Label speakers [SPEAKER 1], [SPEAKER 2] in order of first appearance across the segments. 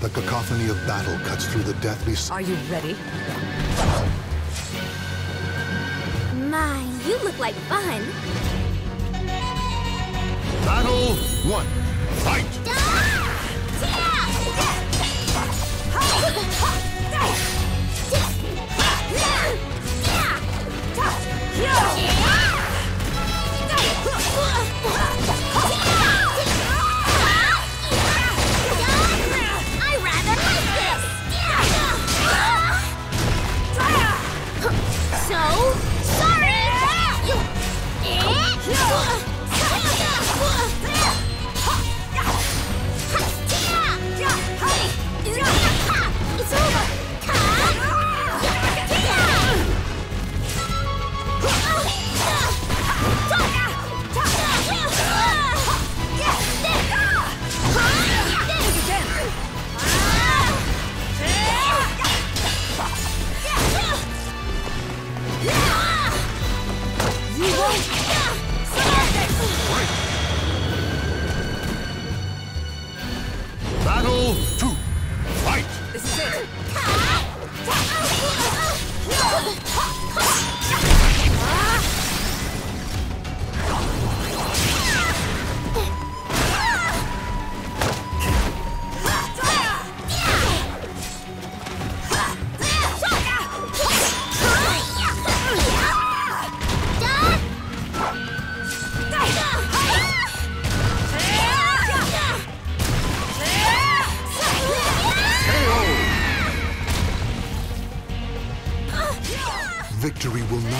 [SPEAKER 1] The cacophony of battle cuts through the deathly... Silence.
[SPEAKER 2] Are you ready?
[SPEAKER 3] My, you look like fun.
[SPEAKER 1] Battle one. Fight!
[SPEAKER 3] Ah! I This
[SPEAKER 2] is it.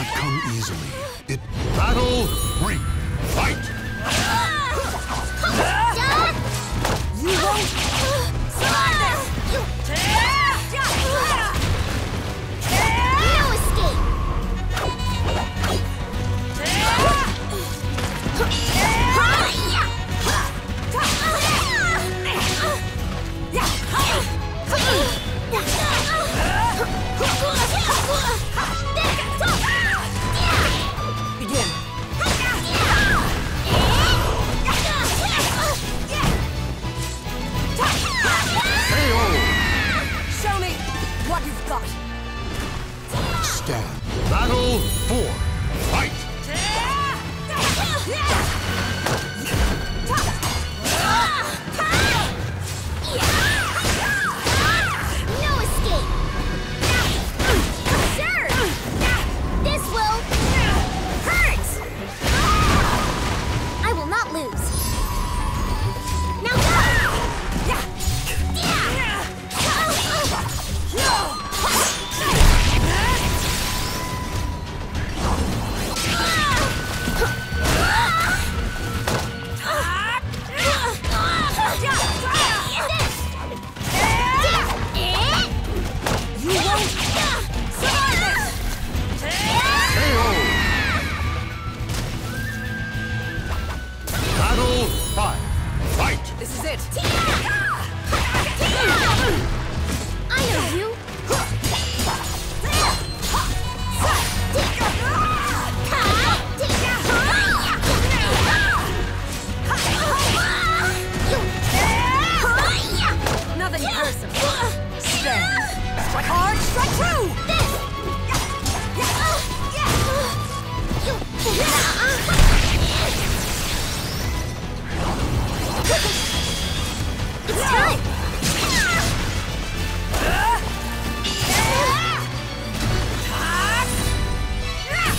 [SPEAKER 1] Not come easily. It... Battle three. Fight!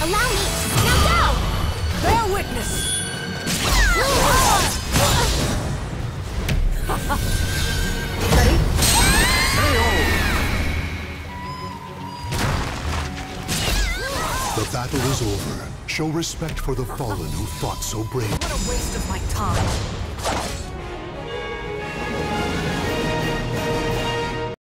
[SPEAKER 2] Allow me.
[SPEAKER 3] Now go!
[SPEAKER 2] Bear witness. Ready?
[SPEAKER 1] The battle is over. Show respect for the fallen who fought so bravely.
[SPEAKER 2] What a waste of my time.